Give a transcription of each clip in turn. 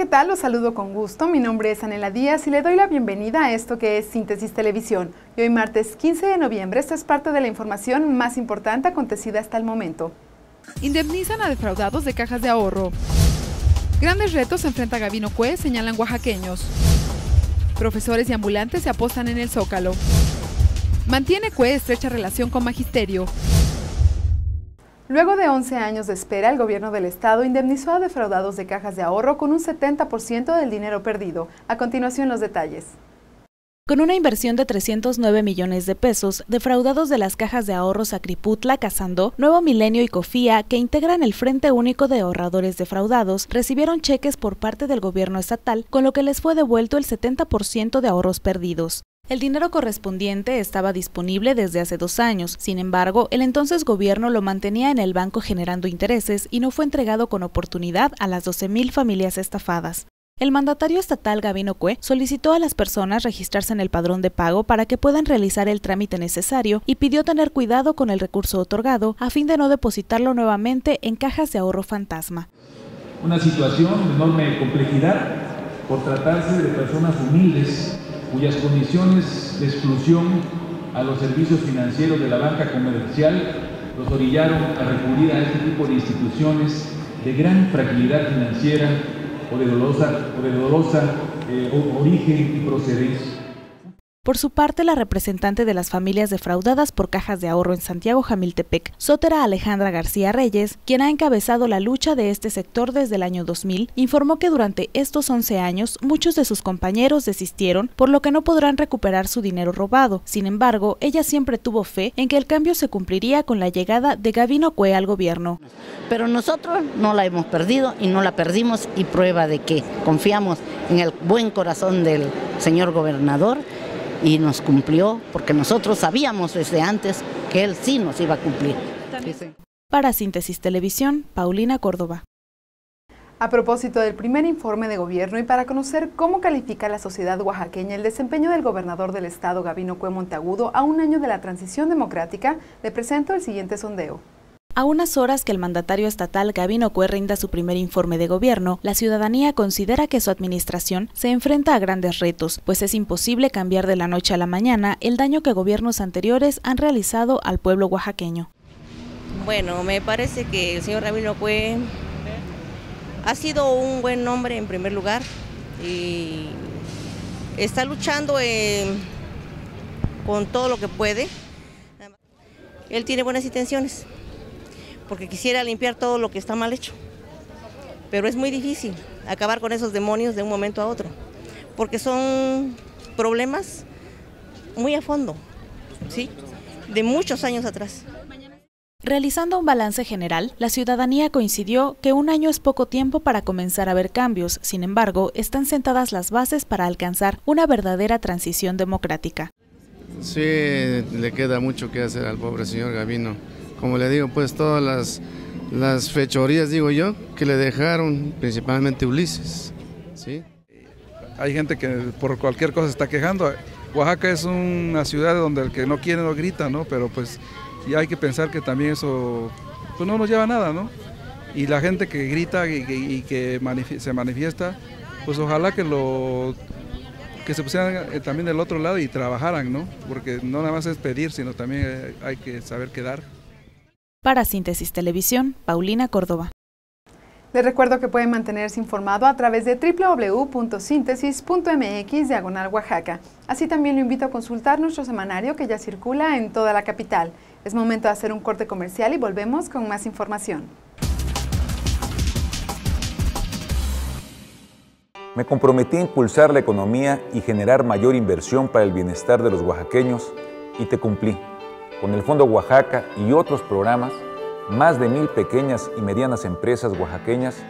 ¿qué tal? Los saludo con gusto. Mi nombre es Anela Díaz y le doy la bienvenida a esto que es Síntesis Televisión. Y hoy martes 15 de noviembre, esta es parte de la información más importante acontecida hasta el momento. Indemnizan a defraudados de cajas de ahorro. Grandes retos enfrenta Gabino Cue, señalan oaxaqueños. Profesores y ambulantes se apostan en el Zócalo. Mantiene Cue estrecha relación con Magisterio. Luego de 11 años de espera, el gobierno del estado indemnizó a defraudados de cajas de ahorro con un 70% del dinero perdido. A continuación los detalles. Con una inversión de 309 millones de pesos, defraudados de las cajas de ahorros Acriputla, Casandó, Nuevo Milenio y Cofía, que integran el Frente Único de Ahorradores Defraudados, recibieron cheques por parte del gobierno estatal, con lo que les fue devuelto el 70% de ahorros perdidos. El dinero correspondiente estaba disponible desde hace dos años, sin embargo, el entonces gobierno lo mantenía en el banco generando intereses y no fue entregado con oportunidad a las 12.000 familias estafadas. El mandatario estatal Gabino Cue solicitó a las personas registrarse en el padrón de pago para que puedan realizar el trámite necesario y pidió tener cuidado con el recurso otorgado a fin de no depositarlo nuevamente en cajas de ahorro fantasma. Una situación de enorme complejidad por tratarse de personas humildes cuyas condiciones de exclusión a los servicios financieros de la banca comercial los orillaron a recurrir a este tipo de instituciones de gran fragilidad financiera o de dolosa, o de eh, origen y procedencia. Por su parte, la representante de las familias defraudadas por cajas de ahorro en Santiago Jamiltepec, Sotera Alejandra García Reyes, quien ha encabezado la lucha de este sector desde el año 2000, informó que durante estos 11 años muchos de sus compañeros desistieron, por lo que no podrán recuperar su dinero robado. Sin embargo, ella siempre tuvo fe en que el cambio se cumpliría con la llegada de Gavino Cue al gobierno. Pero nosotros no la hemos perdido y no la perdimos y prueba de que confiamos en el buen corazón del señor gobernador y nos cumplió porque nosotros sabíamos desde antes que él sí nos iba a cumplir. Para Síntesis Televisión, Paulina Córdoba. A propósito del primer informe de gobierno y para conocer cómo califica la sociedad oaxaqueña el desempeño del gobernador del estado, Gabino Cue Montagudo, a un año de la transición democrática, le presento el siguiente sondeo. A unas horas que el mandatario estatal Gabino Cue rinda su primer informe de gobierno, la ciudadanía considera que su administración se enfrenta a grandes retos, pues es imposible cambiar de la noche a la mañana el daño que gobiernos anteriores han realizado al pueblo oaxaqueño. Bueno, me parece que el señor Gabino Cue ha sido un buen hombre en primer lugar y está luchando con todo lo que puede. Él tiene buenas intenciones porque quisiera limpiar todo lo que está mal hecho. Pero es muy difícil acabar con esos demonios de un momento a otro, porque son problemas muy a fondo, ¿sí? De muchos años atrás. Realizando un balance general, la ciudadanía coincidió que un año es poco tiempo para comenzar a ver cambios, sin embargo, están sentadas las bases para alcanzar una verdadera transición democrática. Sí, le queda mucho que hacer al pobre señor Gavino como le digo, pues todas las, las fechorías, digo yo, que le dejaron, principalmente Ulises. ¿sí? Hay gente que por cualquier cosa está quejando. Oaxaca es una ciudad donde el que no quiere no grita, ¿no? Pero pues y hay que pensar que también eso pues no nos lleva a nada, ¿no? Y la gente que grita y, que se manifiesta, pues ojalá que lo que se pusieran eh, también del otro lado y trabajaran, ¿no? Porque no nada más es pedir, sino también hay que saber quedar. Para Síntesis Televisión, Paulina Córdoba. Les recuerdo que pueden mantenerse informado a través de www.síntesis.mx diagonal Oaxaca. Así también lo invito a consultar nuestro semanario que ya circula en toda la capital. Es momento de hacer un corte comercial y volvemos con más información. Me comprometí a impulsar la economía y generar mayor inversión para el bienestar de los oaxaqueños y te cumplí. Con el Fondo Oaxaca y otros programas, más de mil pequeñas y medianas empresas oaxaqueñas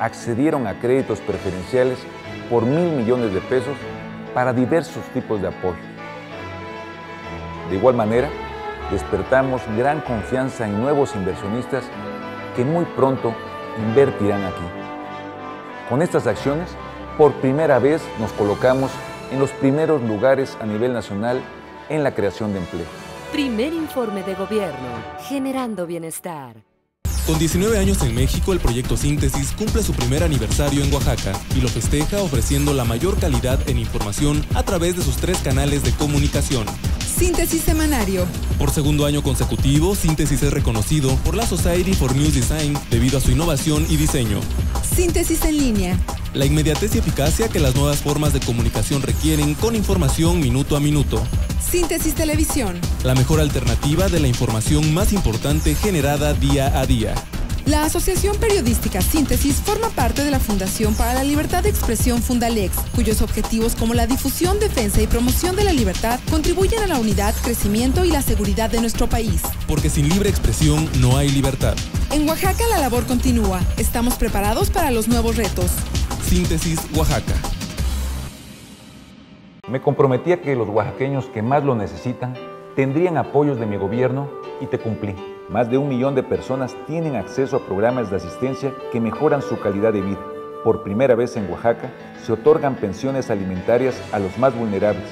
accedieron a créditos preferenciales por mil millones de pesos para diversos tipos de apoyo. De igual manera, despertamos gran confianza en nuevos inversionistas que muy pronto invertirán aquí. Con estas acciones, por primera vez nos colocamos en los primeros lugares a nivel nacional en la creación de empleo. Primer informe de gobierno, generando bienestar. Con 19 años en México, el proyecto Síntesis cumple su primer aniversario en Oaxaca y lo festeja ofreciendo la mayor calidad en información a través de sus tres canales de comunicación. Síntesis Semanario. Por segundo año consecutivo, Síntesis es reconocido por la Society for News Design debido a su innovación y diseño. Síntesis en línea. La inmediatez y eficacia que las nuevas formas de comunicación requieren con información minuto a minuto. Síntesis Televisión. La mejor alternativa de la información más importante generada día a día. La Asociación Periodística Síntesis forma parte de la Fundación para la Libertad de Expresión Fundalex, cuyos objetivos como la difusión, defensa y promoción de la libertad contribuyen a la unidad, crecimiento y la seguridad de nuestro país. Porque sin libre expresión no hay libertad. En Oaxaca la labor continúa. Estamos preparados para los nuevos retos. Síntesis Oaxaca. Me comprometí a que los oaxaqueños que más lo necesitan tendrían apoyos de mi gobierno y te cumplí. Más de un millón de personas tienen acceso a programas de asistencia que mejoran su calidad de vida. Por primera vez en Oaxaca se otorgan pensiones alimentarias a los más vulnerables,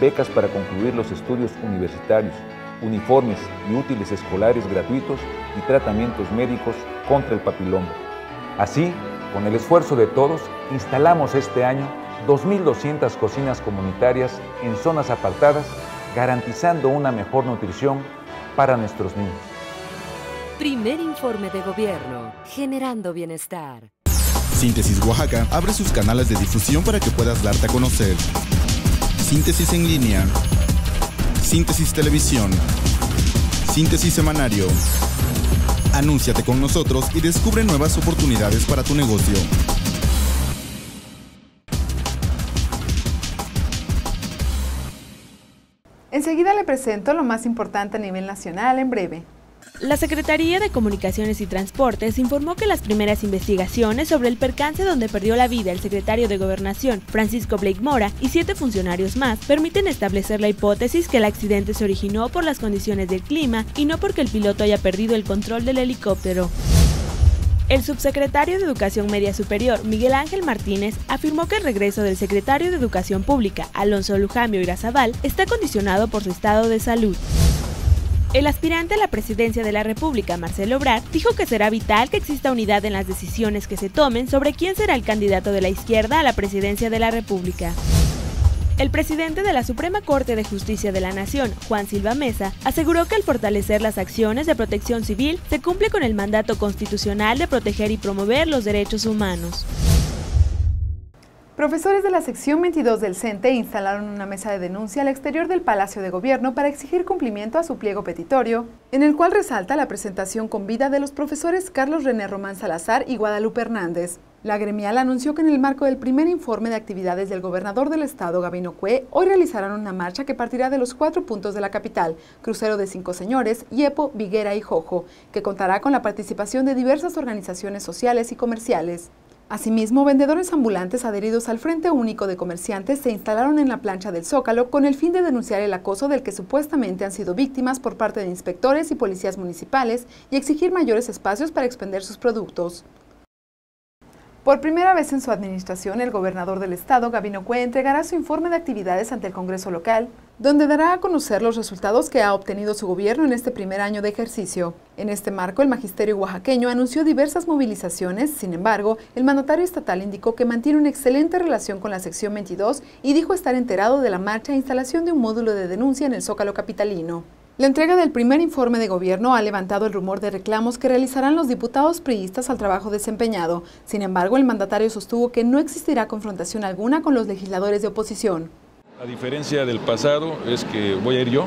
becas para concluir los estudios universitarios, uniformes y útiles escolares gratuitos y tratamientos médicos contra el papiloma. Así, con el esfuerzo de todos, instalamos este año 2.200 cocinas comunitarias en zonas apartadas, garantizando una mejor nutrición para nuestros niños. Primer informe de gobierno, generando bienestar. Síntesis Oaxaca abre sus canales de difusión para que puedas darte a conocer. Síntesis en línea. Síntesis Televisión. Síntesis Semanario. Anúnciate con nosotros y descubre nuevas oportunidades para tu negocio. Enseguida le presento lo más importante a nivel nacional en breve. La Secretaría de Comunicaciones y Transportes informó que las primeras investigaciones sobre el percance donde perdió la vida el secretario de Gobernación, Francisco Blake Mora, y siete funcionarios más, permiten establecer la hipótesis que el accidente se originó por las condiciones del clima y no porque el piloto haya perdido el control del helicóptero. El subsecretario de Educación Media Superior, Miguel Ángel Martínez, afirmó que el regreso del secretario de Educación Pública, Alonso Lujambio Irazabal, está condicionado por su estado de salud. El aspirante a la presidencia de la República, Marcelo Obrar, dijo que será vital que exista unidad en las decisiones que se tomen sobre quién será el candidato de la izquierda a la presidencia de la República. El presidente de la Suprema Corte de Justicia de la Nación, Juan Silva Mesa, aseguró que al fortalecer las acciones de protección civil se cumple con el mandato constitucional de proteger y promover los derechos humanos. Profesores de la sección 22 del CENTE instalaron una mesa de denuncia al exterior del Palacio de Gobierno para exigir cumplimiento a su pliego petitorio, en el cual resalta la presentación con vida de los profesores Carlos René Román Salazar y Guadalupe Hernández. La gremial anunció que en el marco del primer informe de actividades del gobernador del estado, Gabino Cue, hoy realizarán una marcha que partirá de los cuatro puntos de la capital, Crucero de Cinco Señores, Yepo, Viguera y Jojo, que contará con la participación de diversas organizaciones sociales y comerciales. Asimismo, vendedores ambulantes adheridos al Frente Único de Comerciantes se instalaron en la plancha del Zócalo con el fin de denunciar el acoso del que supuestamente han sido víctimas por parte de inspectores y policías municipales y exigir mayores espacios para expender sus productos. Por primera vez en su administración, el gobernador del estado, Gabino Cue, entregará su informe de actividades ante el Congreso local, donde dará a conocer los resultados que ha obtenido su gobierno en este primer año de ejercicio. En este marco, el magisterio oaxaqueño anunció diversas movilizaciones, sin embargo, el mandatario estatal indicó que mantiene una excelente relación con la sección 22 y dijo estar enterado de la marcha e instalación de un módulo de denuncia en el Zócalo capitalino. La entrega del primer informe de gobierno ha levantado el rumor de reclamos que realizarán los diputados priistas al trabajo desempeñado. Sin embargo, el mandatario sostuvo que no existirá confrontación alguna con los legisladores de oposición. La diferencia del pasado es que voy a ir yo,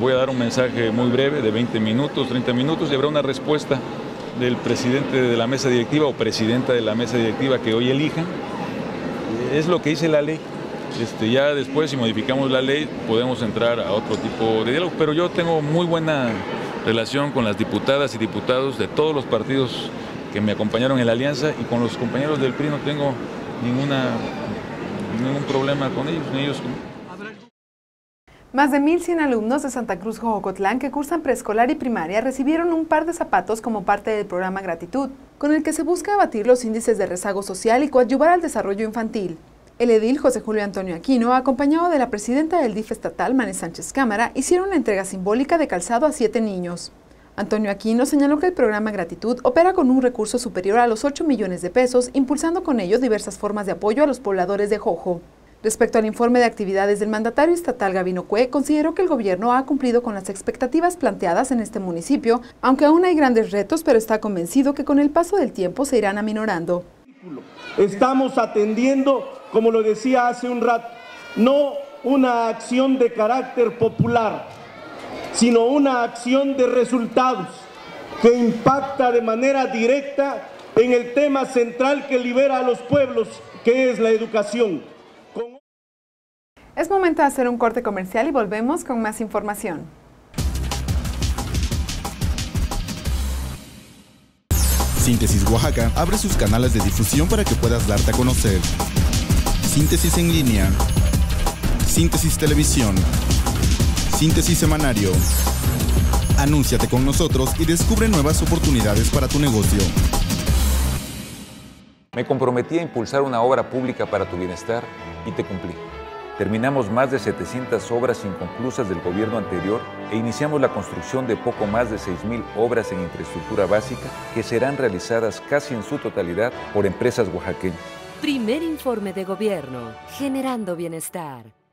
voy a dar un mensaje muy breve de 20 minutos, 30 minutos y habrá una respuesta del presidente de la mesa directiva o presidenta de la mesa directiva que hoy elijan. Es lo que dice la ley. Este, ya después, si modificamos la ley, podemos entrar a otro tipo de diálogo. Pero yo tengo muy buena relación con las diputadas y diputados de todos los partidos que me acompañaron en la alianza y con los compañeros del PRI no tengo ninguna, ningún problema con ellos, ni ellos Más de 1.100 alumnos de Santa Cruz Jojocotlán que cursan preescolar y primaria recibieron un par de zapatos como parte del programa Gratitud, con el que se busca abatir los índices de rezago social y coadyuvar al desarrollo infantil. El edil José Julio Antonio Aquino, acompañado de la presidenta del DIF estatal, Manes Sánchez Cámara, hicieron una entrega simbólica de calzado a siete niños. Antonio Aquino señaló que el programa Gratitud opera con un recurso superior a los 8 millones de pesos, impulsando con ello diversas formas de apoyo a los pobladores de Jojo. Respecto al informe de actividades del mandatario estatal Gabino Cue, consideró que el gobierno ha cumplido con las expectativas planteadas en este municipio, aunque aún hay grandes retos, pero está convencido que con el paso del tiempo se irán aminorando. Estamos atendiendo, como lo decía hace un rato, no una acción de carácter popular, sino una acción de resultados que impacta de manera directa en el tema central que libera a los pueblos, que es la educación. Es momento de hacer un corte comercial y volvemos con más información. Síntesis Oaxaca abre sus canales de difusión para que puedas darte a conocer. Síntesis en línea. Síntesis Televisión. Síntesis Semanario. Anúnciate con nosotros y descubre nuevas oportunidades para tu negocio. Me comprometí a impulsar una obra pública para tu bienestar y te cumplí. Terminamos más de 700 obras inconclusas del gobierno anterior e iniciamos la construcción de poco más de 6.000 obras en infraestructura básica que serán realizadas casi en su totalidad por empresas oaxaqueñas. Primer informe de gobierno, generando bienestar.